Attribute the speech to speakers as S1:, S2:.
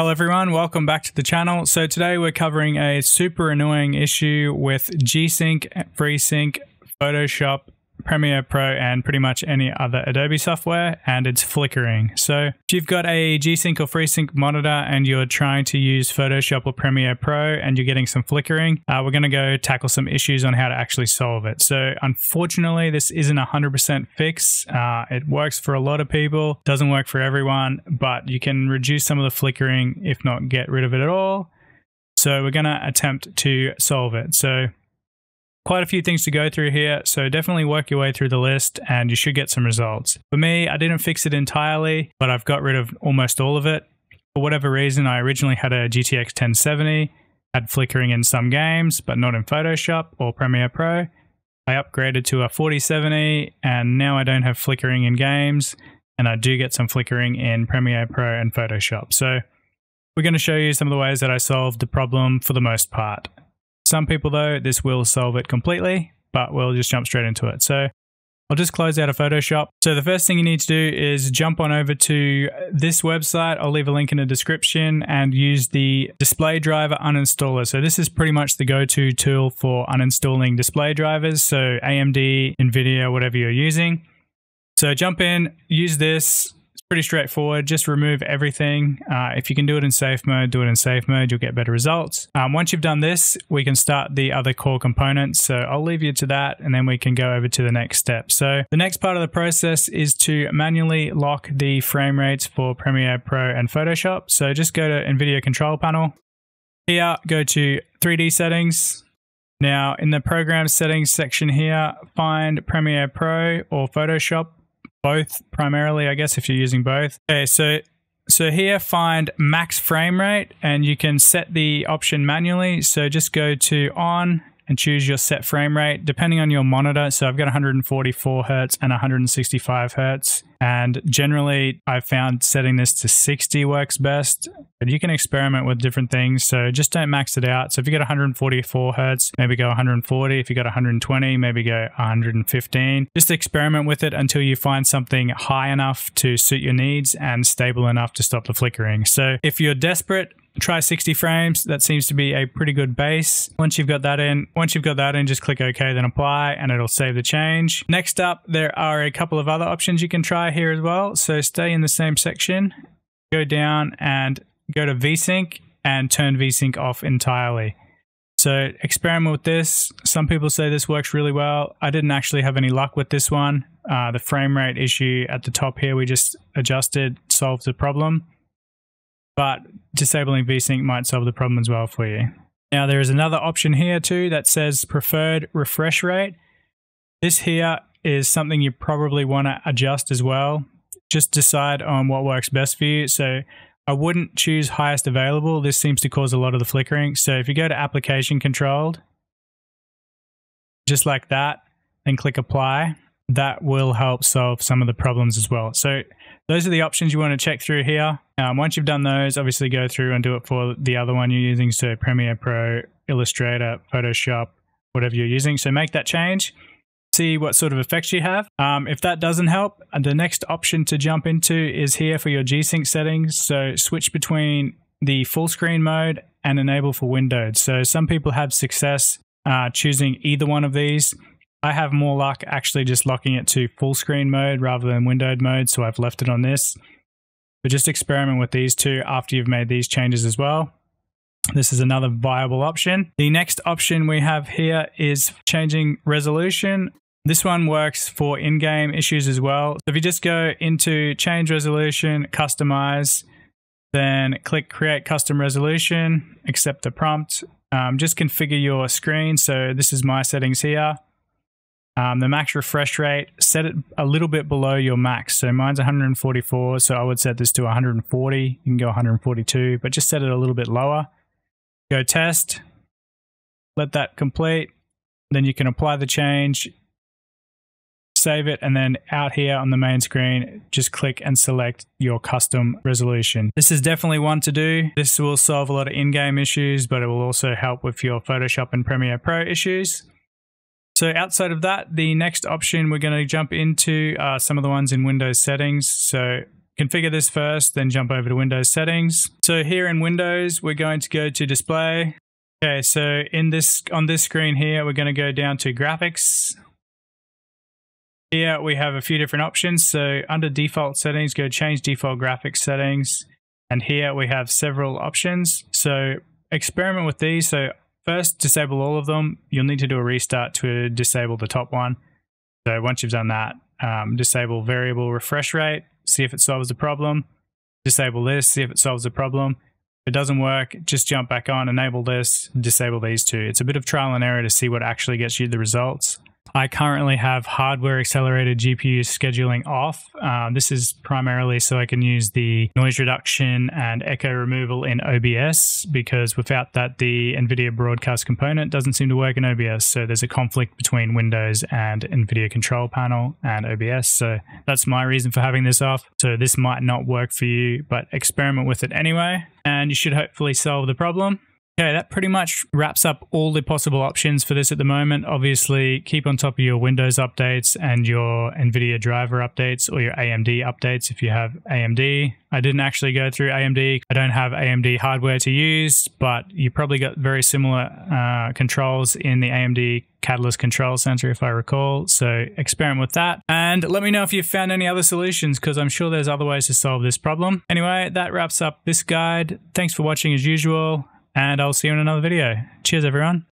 S1: Hello everyone, welcome back to the channel. So today we're covering a super annoying issue with G-Sync, FreeSync, Photoshop, Premiere Pro and pretty much any other Adobe software and it's flickering. So if you've got a G-Sync or FreeSync monitor and you're trying to use Photoshop or Premiere Pro and you're getting some flickering, uh, we're going to go tackle some issues on how to actually solve it. So unfortunately, this isn't a 100% fix. Uh, it works for a lot of people, doesn't work for everyone, but you can reduce some of the flickering, if not get rid of it at all. So we're going to attempt to solve it. So quite a few things to go through here, so definitely work your way through the list and you should get some results. For me, I didn't fix it entirely, but I've got rid of almost all of it. For whatever reason, I originally had a GTX 1070, had flickering in some games, but not in Photoshop or Premiere Pro. I upgraded to a 4070 and now I don't have flickering in games and I do get some flickering in Premiere Pro and Photoshop. So we're going to show you some of the ways that I solved the problem for the most part. Some people, though, this will solve it completely, but we'll just jump straight into it. So I'll just close out of Photoshop. So the first thing you need to do is jump on over to this website. I'll leave a link in the description and use the display driver uninstaller. So this is pretty much the go-to tool for uninstalling display drivers. So AMD, NVIDIA, whatever you're using. So jump in, use this, pretty straightforward. Just remove everything. Uh, if you can do it in safe mode, do it in safe mode. You'll get better results. Um, once you've done this, we can start the other core components. So I'll leave you to that and then we can go over to the next step. So the next part of the process is to manually lock the frame rates for Premiere Pro and Photoshop. So just go to NVIDIA control panel. Here, go to 3D settings. Now in the program settings section here, find Premiere Pro or Photoshop both primarily, I guess, if you're using both. Okay, so so here find max frame rate and you can set the option manually. So just go to on and choose your set frame rate depending on your monitor. So I've got 144 hertz and 165 hertz. And generally, I've found setting this to 60 works best. But you can experiment with different things. So just don't max it out. So if you got 144 hertz, maybe go 140. If you got 120, maybe go 115. Just experiment with it until you find something high enough to suit your needs and stable enough to stop the flickering. So if you're desperate, try 60 frames. That seems to be a pretty good base. Once you've got that in, once you've got that in, just click OK, then apply, and it'll save the change. Next up, there are a couple of other options you can try here as well. So stay in the same section, go down and go to VSync and turn VSync off entirely. So experiment with this. Some people say this works really well. I didn't actually have any luck with this one. Uh, the frame rate issue at the top here, we just adjusted, solved the problem but disabling VSync might solve the problem as well for you. Now there is another option here too that says preferred refresh rate. This here is something you probably want to adjust as well. Just decide on what works best for you. So I wouldn't choose highest available. This seems to cause a lot of the flickering. So if you go to application controlled, just like that, and click apply, that will help solve some of the problems as well. So those are the options you want to check through here. Um, once you've done those, obviously go through and do it for the other one you're using. So Premiere Pro, Illustrator, Photoshop, whatever you're using. So make that change. See what sort of effects you have. Um, if that doesn't help, the next option to jump into is here for your G-Sync settings. So switch between the full screen mode and enable for windowed. So some people have success uh, choosing either one of these. I have more luck actually just locking it to full screen mode rather than windowed mode, so I've left it on this. But just experiment with these two after you've made these changes as well. This is another viable option. The next option we have here is changing resolution. This one works for in-game issues as well. So if you just go into change resolution, customize, then click create custom resolution, accept the prompt, um, just configure your screen. So this is my settings here. Um, the max refresh rate, set it a little bit below your max. So mine's 144, so I would set this to 140. You can go 142, but just set it a little bit lower. Go test, let that complete. Then you can apply the change, save it, and then out here on the main screen, just click and select your custom resolution. This is definitely one to do. This will solve a lot of in-game issues, but it will also help with your Photoshop and Premiere Pro issues. So outside of that, the next option we're going to jump into are some of the ones in Windows settings. So configure this first, then jump over to Windows settings. So here in Windows, we're going to go to display. Okay, so in this on this screen here, we're going to go down to graphics. Here we have a few different options. So under default settings, go change default graphics settings. And here we have several options. So experiment with these. So first disable all of them. You'll need to do a restart to disable the top one. So once you've done that, um, disable variable refresh rate, see if it solves the problem. Disable this, see if it solves the problem. If it doesn't work, just jump back on, enable this, disable these two. It's a bit of trial and error to see what actually gets you the results. I currently have hardware accelerated GPU scheduling off. Uh, this is primarily so I can use the noise reduction and echo removal in OBS because without that, the NVIDIA broadcast component doesn't seem to work in OBS. So there's a conflict between Windows and NVIDIA control panel and OBS. So that's my reason for having this off. So this might not work for you, but experiment with it anyway, and you should hopefully solve the problem. Okay, that pretty much wraps up all the possible options for this at the moment. Obviously, keep on top of your Windows updates and your NVIDIA driver updates or your AMD updates if you have AMD. I didn't actually go through AMD. I don't have AMD hardware to use, but you probably got very similar uh, controls in the AMD Catalyst Control Center, if I recall. So experiment with that. And let me know if you've found any other solutions, because I'm sure there's other ways to solve this problem. Anyway, that wraps up this guide. Thanks for watching as usual and I'll see you in another video. Cheers, everyone.